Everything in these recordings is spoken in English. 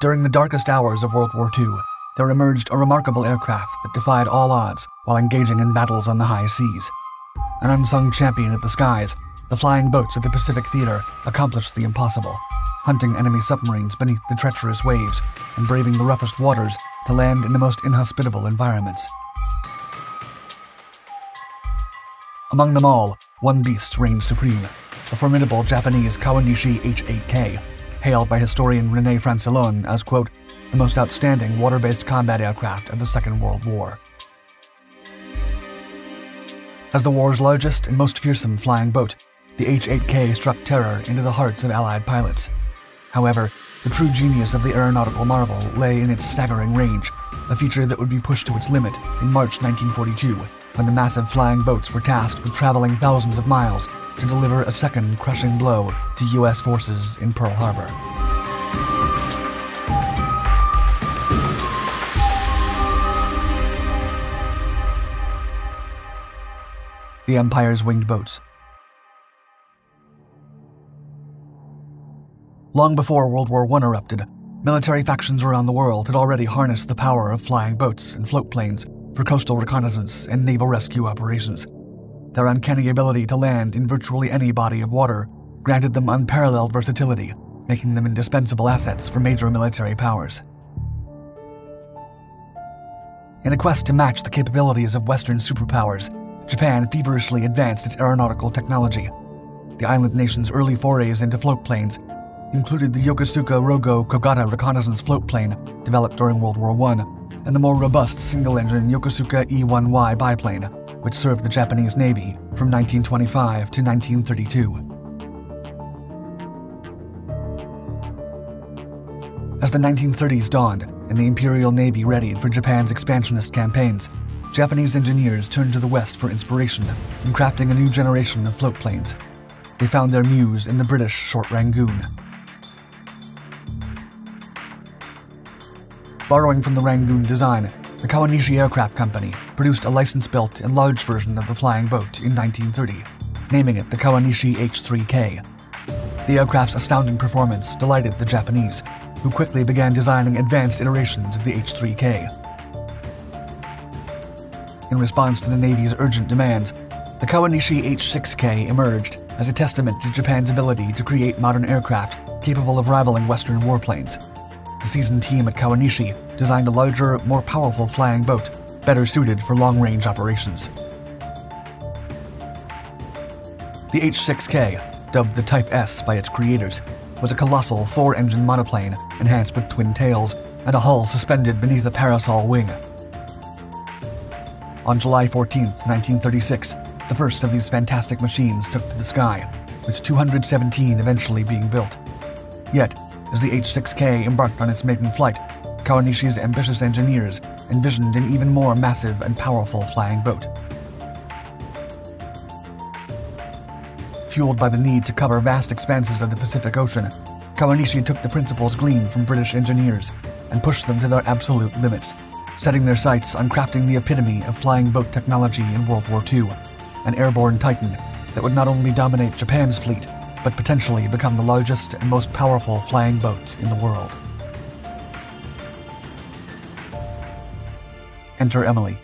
During the darkest hours of World War II, there emerged a remarkable aircraft that defied all odds while engaging in battles on the high seas. An unsung champion of the skies, the flying boats of the Pacific Theater accomplished the impossible, hunting enemy submarines beneath the treacherous waves and braving the roughest waters to land in the most inhospitable environments. Among them all, one beast reigned supreme, the formidable Japanese Kawanishi H-8K, hailed by historian Rene Francillon as, quote, the most outstanding water-based combat aircraft of the Second World War. As the war's largest and most fearsome flying boat, the H-8K struck terror into the hearts of Allied pilots. However, the true genius of the aeronautical marvel lay in its staggering range, a feature that would be pushed to its limit in March 1942, when the massive flying boats were tasked with traveling thousands of miles to deliver a second crushing blow to U.S. forces in Pearl Harbor. The Empire's winged boats. Long before World War I erupted, military factions around the world had already harnessed the power of flying boats and float planes for coastal reconnaissance and naval rescue operations. Their uncanny ability to land in virtually any body of water granted them unparalleled versatility, making them indispensable assets for major military powers. In a quest to match the capabilities of Western superpowers, Japan feverishly advanced its aeronautical technology. The island nation's early forays into float planes included the Yokosuka Rogo Kogata reconnaissance float plane developed during World War I, and the more robust single-engine Yokosuka E-1Y biplane, which served the Japanese Navy from 1925 to 1932. As the 1930s dawned and the Imperial Navy readied for Japan's expansionist campaigns, Japanese engineers turned to the West for inspiration in crafting a new generation of float planes. They found their muse in the British Short Rangoon. Borrowing from the Rangoon design, the Kawanishi Aircraft Company produced a license-built and large version of the flying boat in 1930, naming it the Kawanishi H-3K. The aircraft's astounding performance delighted the Japanese, who quickly began designing advanced iterations of the H-3K. In response to the Navy's urgent demands, the Kawanishi H-6K emerged as a testament to Japan's ability to create modern aircraft capable of rivaling Western warplanes. The seasoned team at Kawanishi designed a larger, more powerful flying boat, better suited for long-range operations. The H-6K, dubbed the Type S by its creators, was a colossal four-engine monoplane enhanced with twin tails and a hull suspended beneath a parasol wing. On July 14, 1936, the first of these fantastic machines took to the sky, with 217 eventually being built. Yet, as the H-6K embarked on its maiden flight, Kawanishi's ambitious engineers envisioned an even more massive and powerful flying boat. Fueled by the need to cover vast expanses of the Pacific Ocean, Kawanishi took the principles gleaned from British engineers and pushed them to their absolute limits, setting their sights on crafting the epitome of flying boat technology in World War II, an airborne titan that would not only dominate Japan's fleet, but potentially become the largest and most powerful flying boat in the world. Enter Emily.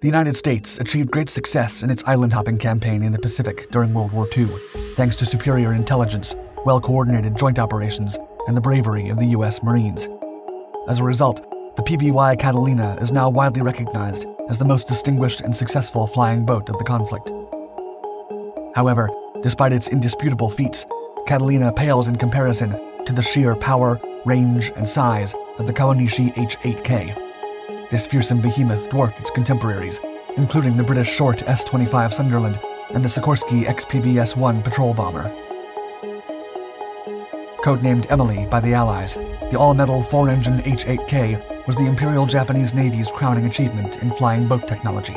The United States achieved great success in its island hopping campaign in the Pacific during World War II, thanks to superior intelligence, well coordinated joint operations, and the bravery of the U.S. Marines. As a result, the PBY Catalina is now widely recognized as the most distinguished and successful flying boat of the conflict. However, despite its indisputable feats, Catalina pales in comparison to the sheer power, range, and size of the Kawanishi H-8K. This fearsome behemoth dwarfed its contemporaries, including the British short S-25 Sunderland and the Sikorsky XPB-S-1 patrol bomber. Codenamed Emily by the Allies, the all-metal four-engine H-8K was the Imperial Japanese Navy's crowning achievement in flying boat technology.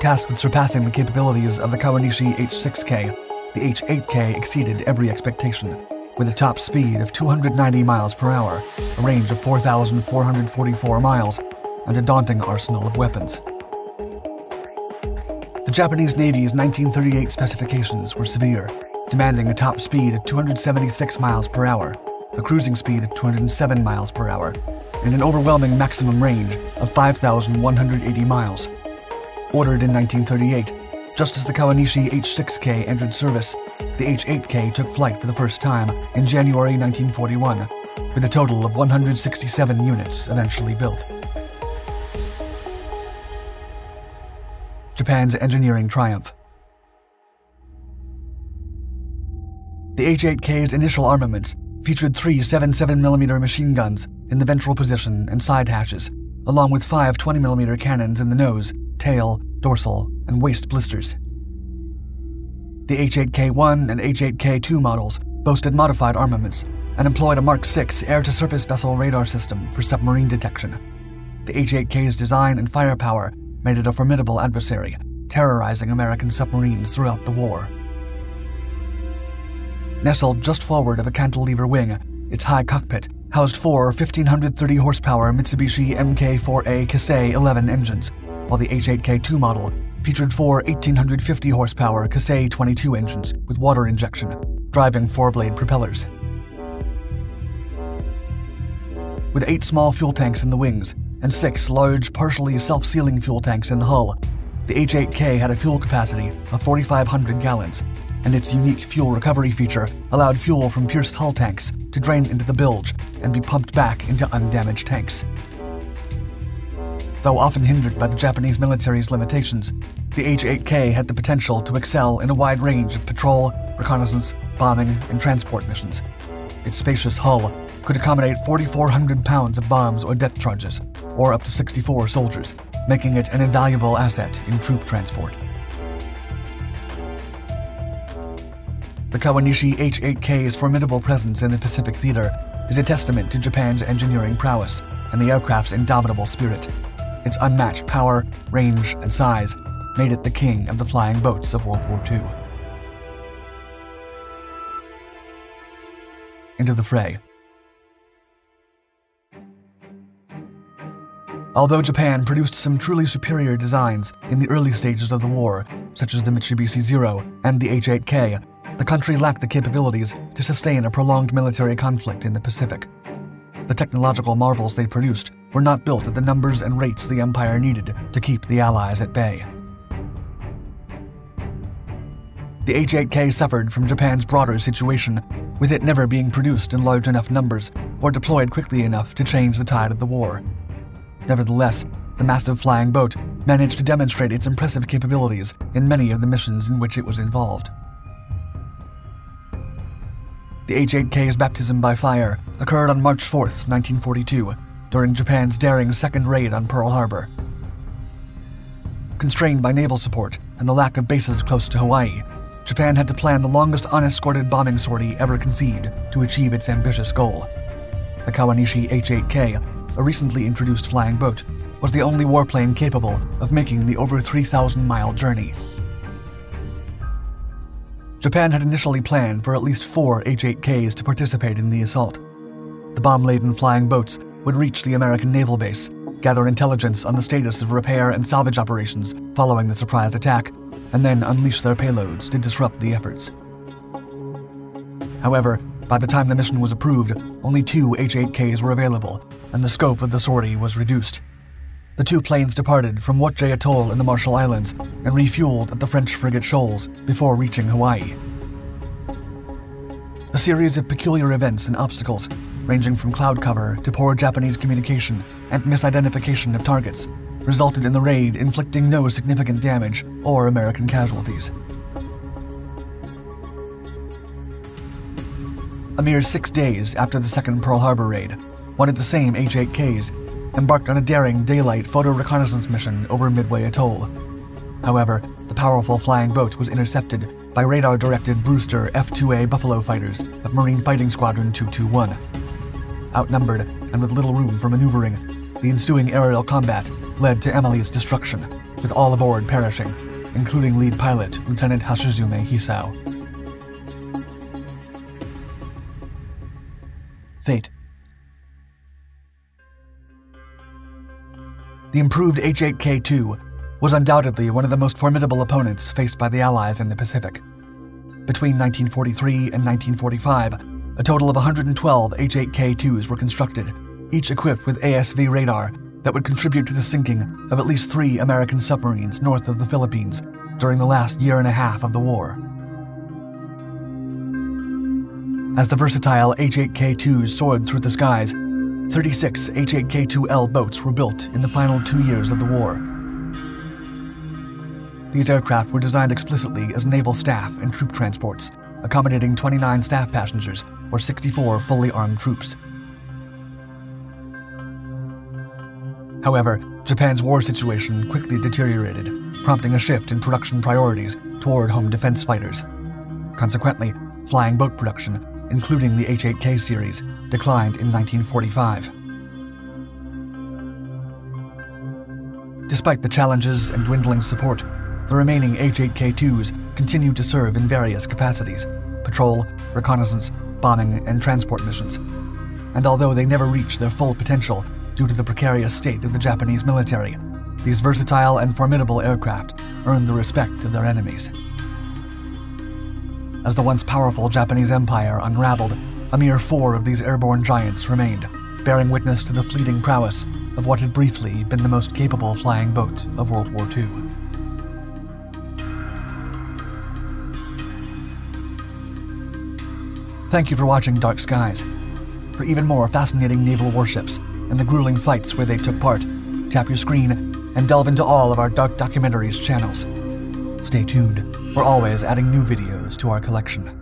Tasked with surpassing the capabilities of the Kawanishi H-6K, the H-8K exceeded every expectation, with a top speed of 290 miles per hour, a range of 4,444 miles, and a daunting arsenal of weapons. The Japanese Navy's 1938 specifications were severe, demanding a top speed of 276 miles per hour, a cruising speed of 207 miles per hour, and an overwhelming maximum range of 5,180 miles. Ordered in 1938, just as the Kawanishi H6K entered service, the H8K took flight for the first time in January 1941, with a total of 167 units eventually built. Japan's engineering triumph. The H-8K's initial armaments featured three 77mm machine guns in the ventral position and side hatches, along with five 20mm cannons in the nose, tail, dorsal, and waist blisters. The H-8K-1 and H-8K-2 models boasted modified armaments and employed a Mark VI air-to-surface vessel radar system for submarine detection. The H-8K's design and firepower made it a formidable adversary, terrorizing American submarines throughout the war. Nestled just forward of a cantilever wing, its high cockpit housed four 1530 horsepower Mitsubishi Mk4A Kasei 11 engines, while the H8K2 model featured four 1850 horsepower Kasei 22 engines with water injection, driving four blade propellers. With eight small fuel tanks in the wings and six large, partially self sealing fuel tanks in the hull, the H8K had a fuel capacity of 4,500 gallons and its unique fuel recovery feature allowed fuel from pierced hull tanks to drain into the bilge and be pumped back into undamaged tanks. Though often hindered by the Japanese military's limitations, the H-8K had the potential to excel in a wide range of patrol, reconnaissance, bombing, and transport missions. Its spacious hull could accommodate 4,400 pounds of bombs or depth charges, or up to 64 soldiers, making it an invaluable asset in troop transport. The Kawanishi H-8K's formidable presence in the Pacific theater is a testament to Japan's engineering prowess and the aircraft's indomitable spirit. Its unmatched power, range, and size made it the king of the flying boats of World War II. Into the fray. Although Japan produced some truly superior designs in the early stages of the war, such as the Mitsubishi Zero and the H-8K, the country lacked the capabilities to sustain a prolonged military conflict in the Pacific. The technological marvels they produced were not built at the numbers and rates the Empire needed to keep the Allies at bay. The H-8K suffered from Japan's broader situation, with it never being produced in large enough numbers or deployed quickly enough to change the tide of the war. Nevertheless, the massive flying boat managed to demonstrate its impressive capabilities in many of the missions in which it was involved. The H-8K's baptism by fire occurred on March 4, 1942, during Japan's daring second raid on Pearl Harbor. Constrained by naval support and the lack of bases close to Hawaii, Japan had to plan the longest unescorted bombing sortie ever conceived to achieve its ambitious goal. The Kawanishi H-8K, a recently introduced flying boat, was the only warplane capable of making the over 3,000-mile journey Japan had initially planned for at least four H-8Ks to participate in the assault. The bomb-laden flying boats would reach the American naval base, gather intelligence on the status of repair and salvage operations following the surprise attack, and then unleash their payloads to disrupt the efforts. However, by the time the mission was approved, only two H-8Ks were available, and the scope of the sortie was reduced. The two planes departed from Wotje Atoll in the Marshall Islands and refueled at the French frigate Shoals before reaching Hawaii. A series of peculiar events and obstacles, ranging from cloud cover to poor Japanese communication and misidentification of targets, resulted in the raid inflicting no significant damage or American casualties. A mere six days after the second Pearl Harbor raid, one of the same H-8Ks embarked on a daring daylight photo reconnaissance mission over Midway Atoll. However, the powerful flying boat was intercepted by radar directed Brewster F 2A Buffalo fighters of Marine Fighting Squadron 221. Outnumbered and with little room for maneuvering, the ensuing aerial combat led to Emily's destruction, with all aboard perishing, including lead pilot Lieutenant Hashizume Hisao. Fate The improved H-8K-2 was undoubtedly one of the most formidable opponents faced by the Allies in the Pacific. Between 1943 and 1945, a total of 112 H-8K-2s were constructed, each equipped with ASV radar that would contribute to the sinking of at least three American submarines north of the Philippines during the last year and a half of the war. As the versatile H-8K-2s soared through the skies, 36 H-8K-2L boats were built in the final two years of the war. These aircraft were designed explicitly as naval staff and troop transports, accommodating 29 staff passengers or 64 fully armed troops. However, Japan's war situation quickly deteriorated, prompting a shift in production priorities toward home defense fighters. Consequently, flying boat production, including the H-8K series, declined in 1945. Despite the challenges and dwindling support, the remaining H-8K2s continued to serve in various capacities patrol, reconnaissance, bombing, and transport missions. And although they never reached their full potential due to the precarious state of the Japanese military, these versatile and formidable aircraft earned the respect of their enemies. As the once powerful Japanese Empire unraveled, a mere four of these airborne giants remained, bearing witness to the fleeting prowess of what had briefly been the most capable flying boat of World War II. Thank you for watching Dark Skies. For even more fascinating naval warships and the grueling fights where they took part, tap your screen and delve into all of our Dark Documentaries channels. Stay tuned, we're always adding new videos to our collection.